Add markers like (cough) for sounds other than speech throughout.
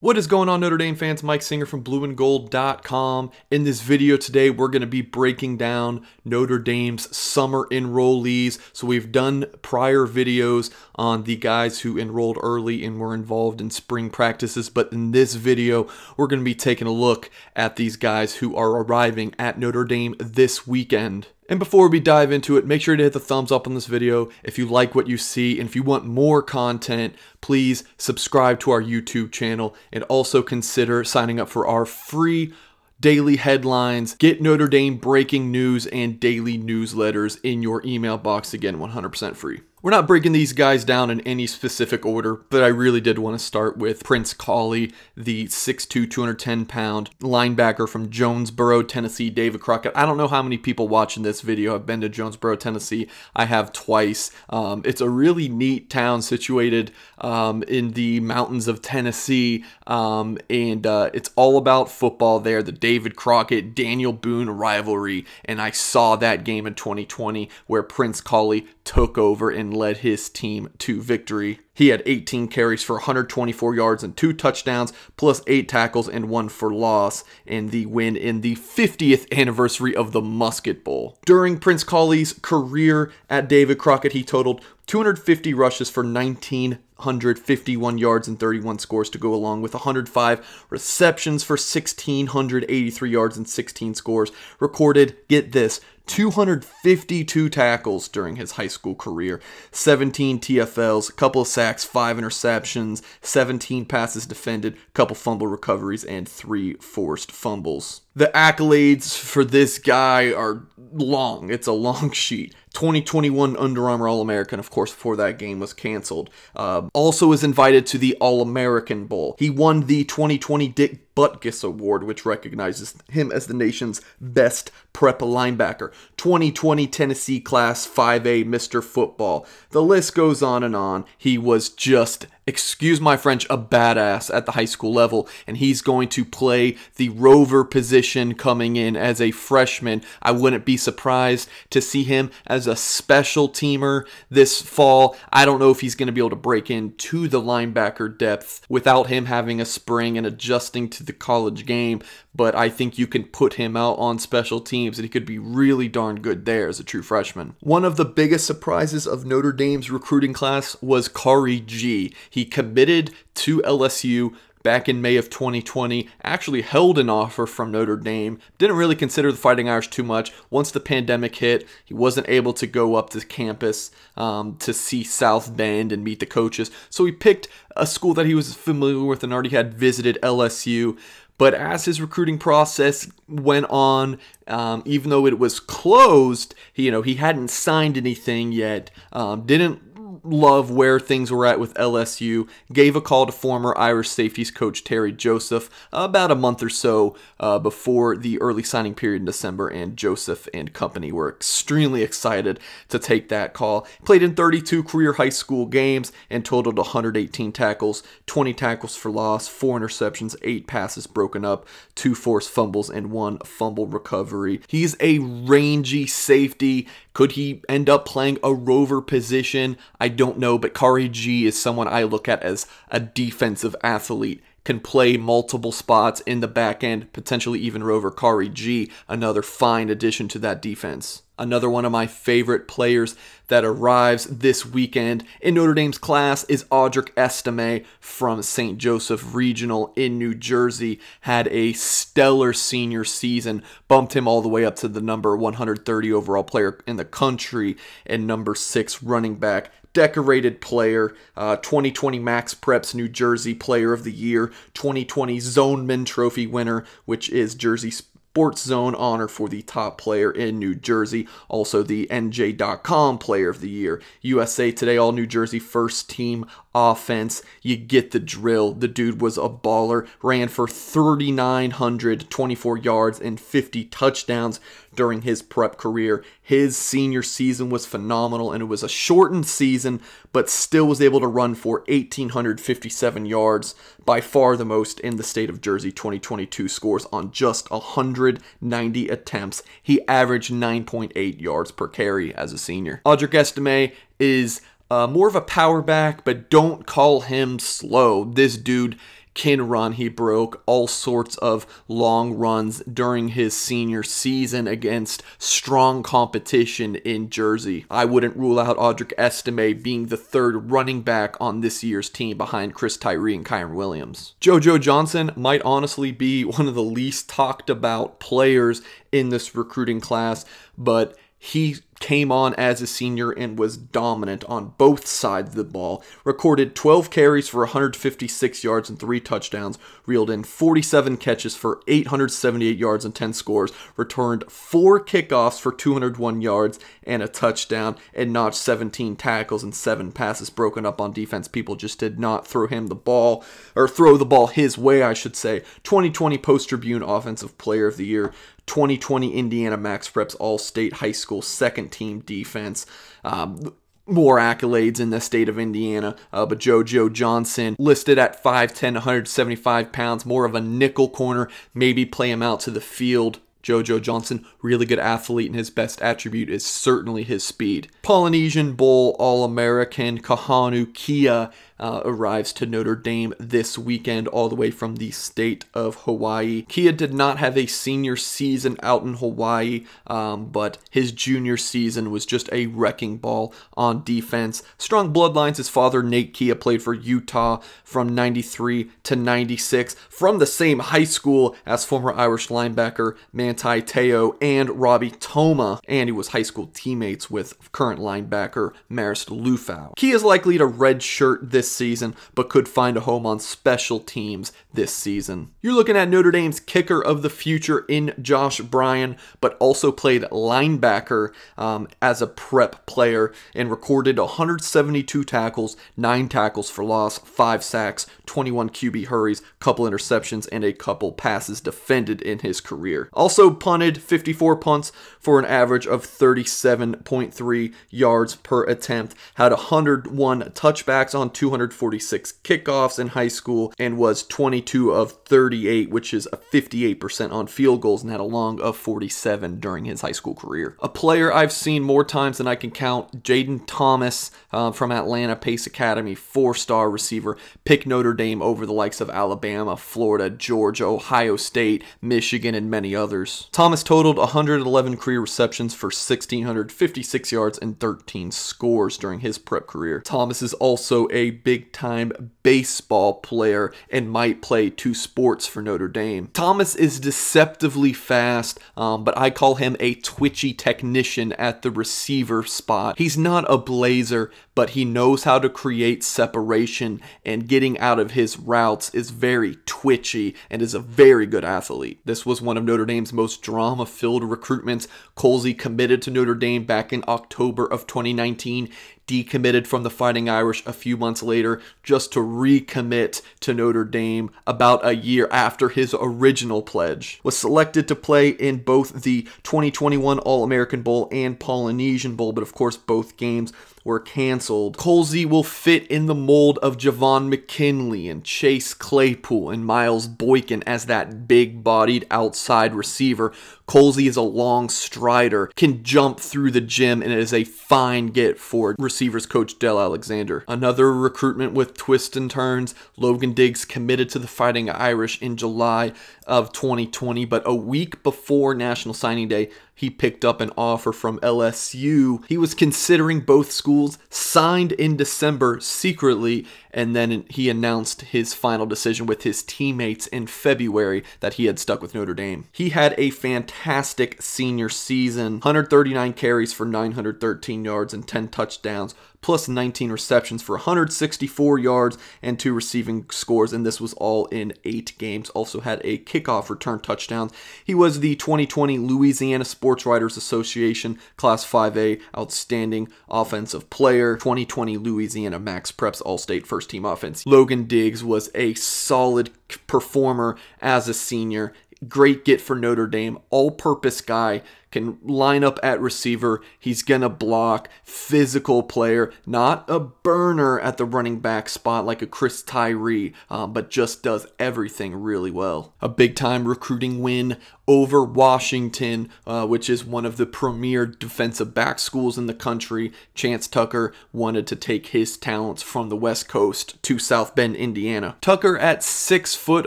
What is going on, Notre Dame fans? Mike Singer from blueandgold.com. In this video today, we're going to be breaking down Notre Dame's summer enrollees. So, we've done prior videos on the guys who enrolled early and were involved in spring practices, but in this video, we're going to be taking a look at these guys who are arriving at Notre Dame this weekend. And before we dive into it, make sure to hit the thumbs up on this video if you like what you see. And if you want more content, please subscribe to our YouTube channel and also consider signing up for our free daily headlines, get Notre Dame breaking news and daily newsletters in your email box. Again, 100% free. We're not breaking these guys down in any specific order, but I really did want to start with Prince Kollie, the 6'2", 210 pound linebacker from Jonesborough, Tennessee, David Crockett. I don't know how many people watching this video have been to Jonesborough, Tennessee. I have twice. Um, it's a really neat town situated um, in the mountains of Tennessee, um, and uh, it's all about football there. The David Crockett, Daniel Boone rivalry, and I saw that game in 2020 where Prince Kollie took over and and led his team to victory. He had 18 carries for 124 yards and two touchdowns, plus eight tackles and one for loss in the win in the 50th anniversary of the Musket Bowl. During Prince Kollie's career at David Crockett, he totaled 250 rushes for 1,951 yards and 31 scores to go along with 105 receptions for 1,683 yards and 16 scores. Recorded, get this, 252 tackles during his high school career, 17 TFLs, a couple of sacks, 5 interceptions, 17 passes defended, a couple fumble recoveries, and 3 forced fumbles. The accolades for this guy are long. It's a long (laughs) sheet. 2021 Under Armour All American, of course, before that game was canceled. Uh, also is invited to the All American Bowl. He won the 2020 Dick Butkus Award, which recognizes him as the nation's best prep linebacker. 2020 Tennessee Class 5A Mr. Football. The list goes on and on. He was just excuse my French, a badass at the high school level, and he's going to play the rover position coming in as a freshman. I wouldn't be surprised to see him as a special teamer this fall. I don't know if he's going to be able to break into the linebacker depth without him having a spring and adjusting to the college game, but I think you can put him out on special teams and he could be really darn good there as a true freshman. One of the biggest surprises of Notre Dame's recruiting class was Khari Gee. He committed to LSU back in May of 2020, actually held an offer from Notre Dame. Didn't really consider the Fighting Irish too much. Once the pandemic hit, he wasn't able to go up to campus um, to see South Bend and meet the coaches. So he picked a school that he was familiar with and already had visited LSU. But as his recruiting process went on, um, even though it was closed, he, you know, he hadn't signed anything yet. Um, didn't love where things were at with LSU, gave a call to former Irish safeties coach Terry Joseph about a month or so uh, before the early signing period in December, and Joseph and company were extremely excited to take that call. Played in 32 career high school games and totaled 118 tackles, 20 tackles for loss, 4 interceptions, 8 passes broken up, 2 forced fumbles, and 1 fumble recovery. He's a rangy safety. Could he end up playing a rover position? I don't know, but Khari Gee is someone I look at as a defensive athlete. Can play multiple spots in the back end, potentially even Rover Khari Gee, another fine addition to that defense. Another one of my favorite players that arrives this weekend in Notre Dame's class is Audric Estime from St. Joseph Regional in New Jersey. Had a stellar senior season, bumped him all the way up to the number 130 overall player in the country and number six running back decorated player, uh, 2020 Max Preps New Jersey Player of the Year, 2020 Zoneman Trophy winner, which is Jersey Sports Zone honor for the top player in New Jersey. Also, the NJ.com Player of the Year. USA Today All New Jersey First Team Offense. You get the drill. The dude was a baller. Ran for 3,924 yards and 50 touchdowns during his prep career. His senior season was phenomenal, and it was a shortened season, but still was able to run for 1,857 yards, by far the most in the state of Jersey 2022 scores on just 190 attempts. He averaged 9.8 yards per carry as a senior. Audric Estime is uh, more of a power back, but don't call him slow. This dude McKin run he broke, all sorts of long runs during his senior season against strong competition in Jersey. I wouldn't rule out Audric Estime being the third running back on this year's team behind Chris Tyree and Kyren Williams. JoJo Johnson might honestly be one of the least talked about players in this recruiting class, but he came on as a senior and was dominant on both sides of the ball. Recorded 12 carries for 156 yards and 3 touchdowns, reeled in 47 catches for 878 yards and 10 scores, returned 4 kickoffs for 201 yards and a touchdown, and notched 17 tackles and 7 passes broken up on defense. People just did not throw him the ball, or throw the ball his way, I should say. 2020 Post Tribune Offensive Player of the Year, 2020 Indiana Max Preps All State High School second team defense. Um, more accolades in the state of Indiana, uh, but JoJo Johnson listed at 5'10, 175 pounds, more of a nickel corner, maybe play him out to the field. JoJo Johnson, really good athlete, and his best attribute is certainly his speed. Polynesian Bowl All American Kahanu Kia uh, arrives to Notre Dame this weekend, all the way from the state of Hawaii. Kia did not have a senior season out in Hawaii, um, but his junior season was just a wrecking ball on defense. Strong bloodlines. His father, Nate Kia, played for Utah from 93 to 96 from the same high school as former Irish linebacker Manti Te'o and Robbie Toma, and he was high school teammates with current linebacker Marist Liufau. Kia is likely to redshirt this this season, but could find a home on special teams this season. You're looking at Notre Dame's kicker of the future in Josh Bryan, but also played linebacker um, as a prep player and recorded 172 tackles, 9 tackles for loss, 5 sacks, 21 QB hurries, couple interceptions, and a couple passes defended in his career. Also punted 54 punts for an average of 37.3 yards per attempt, had 101 touchbacks on 200 246 kickoffs in high school and was 22 of 38, which is a 58% on field goals, and had a long of 47 during his high school career. A player I've seen more times than I can count, Jayden Thomas uh, from Atlanta Pace Academy, four star receiver, pick Notre Dame over the likes of Alabama, Florida, Georgia, Ohio State, Michigan, and many others. Thomas totaled 111 career receptions for 1,656 yards and 13 scores during his prep career. Thomas is also a big time baseball player and might play two sports for Notre Dame. Thomas is deceptively fast, um, but I call him a twitchy technician at the receiver spot. He's not a blazer, but he knows how to create separation, and getting out of his routes is very twitchy and is a very good athlete. This was one of Notre Dame's most drama filled recruitments. Colzie committed to Notre Dame back in October of 2019 decommitted from the Fighting Irish a few months later just to recommit to Notre Dame about a year after his original pledge. Was selected to play in both the 2021 All American Bowl and Polynesian Bowl, but of course both games were canceled. Colzie will fit in the mold of Javon McKinley and Chase Claypool and Miles Boykin as that big bodied outside receiver. Colzie is a long strider, can jump through the gym, and is a fine get for receivers coach Del Alexander. Another recruitment with twists and turns. Logan Diggs committed to the Fighting Irish in July of 2020, but a week before National Signing Day, he picked up an offer from LSU. He was considering both schools, signed in December secretly, and then he announced his final decision with his teammates in February that he had stuck with Notre Dame. He had a fantastic senior season 139 carries for 913 yards and 10 touchdowns, plus 19 receptions for 164 yards and two receiving scores, and this was all in eight games. Also had a kickoff return touchdown. He was the 2020 Louisiana Sports Writers Association Class 5A Outstanding Offensive Player, 2020 Louisiana Max Preps All State First Team Offense. Logan Diggs was a solid performer as a senior great get for Notre Dame, all purpose guy, can line up at receiver. He's going to block, physical player, not a burner at the running back spot like a Chris Tyree, um, but just does everything really well. A big time recruiting win over Washington, uh, which is one of the premier defensive back schools in the country. Chance Tucker wanted to take his talents from the West Coast to South Bend, Indiana. Tucker at six foot,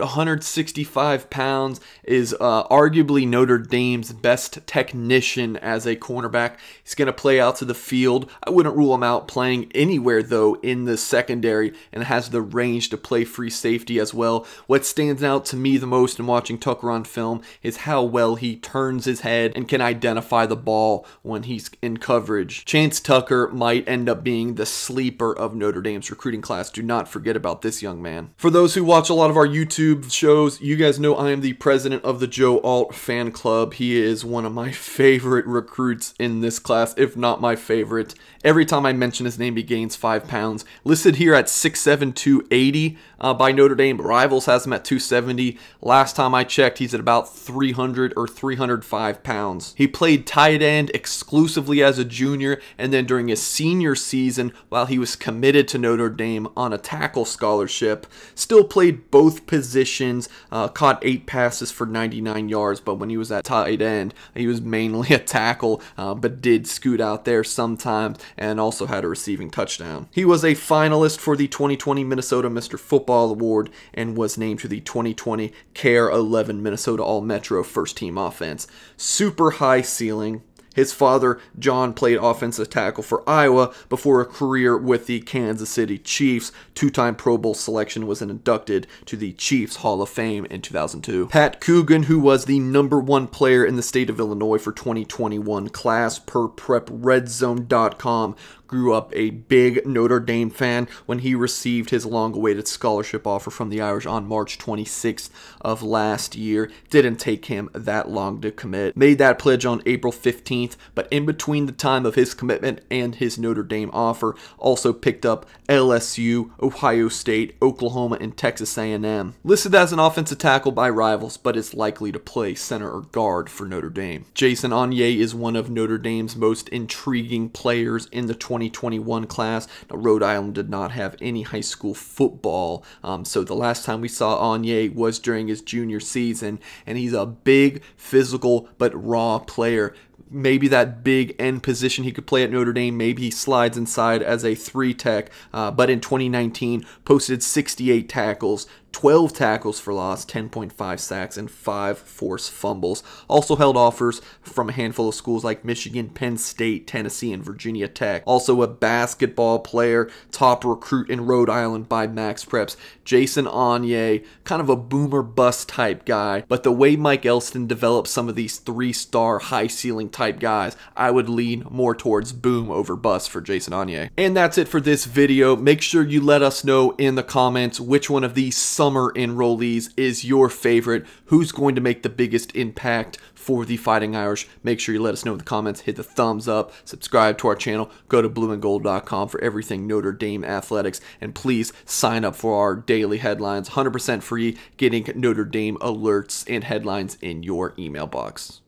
165 pounds, is uh, arguably Notre Dame's best technician as a cornerback. He's going to play out to the field. I wouldn't rule him out playing anywhere though in the secondary, and has the range to play free safety as well. What stands out to me the most in watching Tucker on film is how how well he turns his head and can identify the ball when he's in coverage. Chance Tucker might end up being the sleeper of Notre Dame's recruiting class. Do not forget about this young man. For those who watch a lot of our YouTube shows, you guys know I am the president of the Joe Alt fan club. He is one of my favorite recruits in this class, if not my favorite. Every time I mention his name, he gains five pounds. Listed here at 6'7", 280 uh, by Notre Dame. Rivals has him at 270. Last time I checked, he's at about 300 or 305 pounds. He played tight end exclusively as a junior, and then during his senior season, while he was committed to Notre Dame on a tackle scholarship, still played both positions, uh, caught eight passes for 99 yards, but when he was at tight end, he was mainly a tackle, uh, but did scoot out there sometimes and also had a receiving touchdown. He was a finalist for the 2020 Minnesota Mr. Football Award and was named to the 2020 KARE 11 Minnesota All Metro First Team Offense. Super high ceiling, his father, John, played offensive tackle for Iowa before a career with the Kansas City Chiefs. Two time Pro Bowl selection was inducted to the Chiefs Hall of Fame in 2002. Pat Coogan, who was the number one player in the state of Illinois for 2021 class per PrepRedZone.com, grew up a big Notre Dame fan when he received his long awaited scholarship offer from the Irish on March 26th of last year. Didn't take him that long to commit. Made that pledge on April 15th, but in between the time of his commitment and his Notre Dame offer, also picked up LSU, Ohio State, Oklahoma, and Texas A&M. Listed as an offensive tackle by rivals, but is likely to play center or guard for Notre Dame. Jason Onye is one of Notre Dame's most intriguing players in the 20 2021 class. Now, Rhode Island did not have any high school football, um, so the last time we saw Onye was during his junior season, and he's a big, physical, but raw player maybe that big end position he could play at Notre Dame. Maybe he slides inside as a three tech, uh, but in 2019 posted 68 tackles, 12 tackles for loss, 10.5 sacks, and 5 forced fumbles. Also held offers from a handful of schools like Michigan, Penn State, Tennessee, and Virginia Tech. Also a basketball player, top recruit in Rhode Island by Max Preps. Jason Onye, kind of a boomer bust type guy, but the way Mike Elston developed some of these three star, high ceiling type guys, I would lean more towards boom over bust for Jason Onye. And that's it for this video. Make sure you let us know in the comments which one of these summer enrollees is your favorite, who's going to make the biggest impact for the Fighting Irish. Make sure you let us know in the comments, hit the thumbs up, subscribe to our channel, go to blueandgold.com for everything Notre Dame athletics, and please sign up for our daily headlines, 100% free, getting Notre Dame alerts and headlines in your email box.